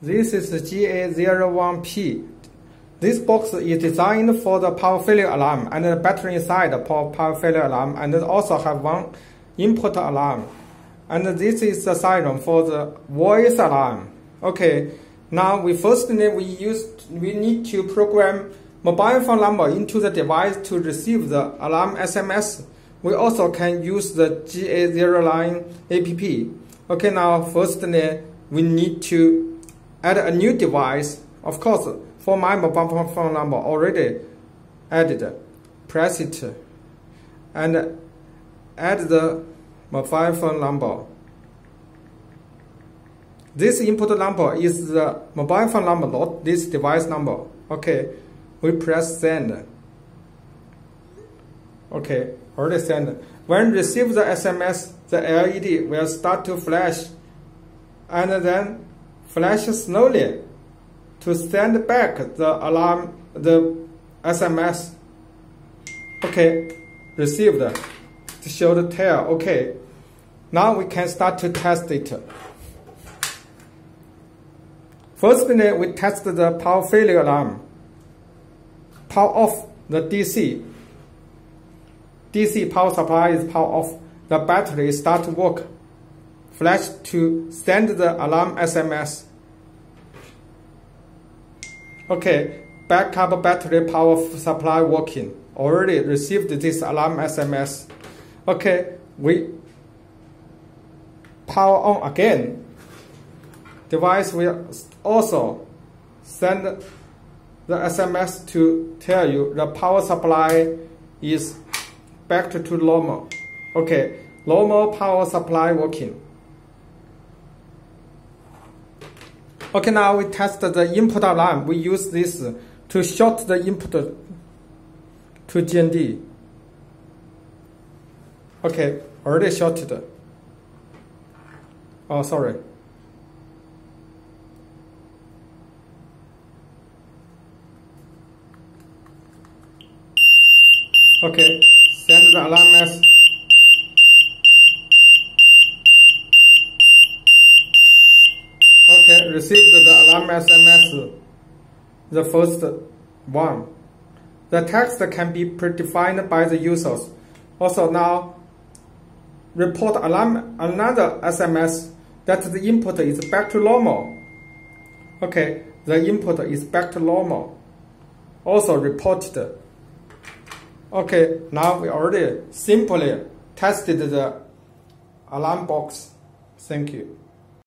This is GA01P. This box is designed for the power failure alarm and the battery inside for power failure alarm and also have one input alarm. And this is the siren for the voice alarm. Okay, now we first need we use we need to program mobile phone number into the device to receive the alarm SMS. We also can use the GA09 app. Okay, now firstly we need to add a new device. Of course, for my mobile phone number already added, press it and add the mobile phone number. This input number is the mobile phone number, not this device number. Okay, we press send. Okay, already send. When receive the SMS, the LED will start to flash and then flash slowly to send back the alarm, the SMS. Okay, received. To show the tail. Okay, now we can start to test it. Firstly, we test the power failure alarm. Power off the DC. DC power supply is power off. The battery start to work. Flash to send the alarm SMS. Okay, backup battery power supply working. Already received this alarm SMS. Okay, we power on again. Device will also send the SMS to tell you the power supply is back to normal. Okay, normal power supply working. Okay, now we test the input alarm. We use this to short the input to GND. Okay, already shorted. Oh, sorry. Okay, send the alarm as received the alarm SMS, the first one. The text can be predefined by the users. Also now, report alarm another SMS that the input is back to normal. Okay, the input is back to normal. Also reported. Okay, now we already simply tested the alarm box. Thank you.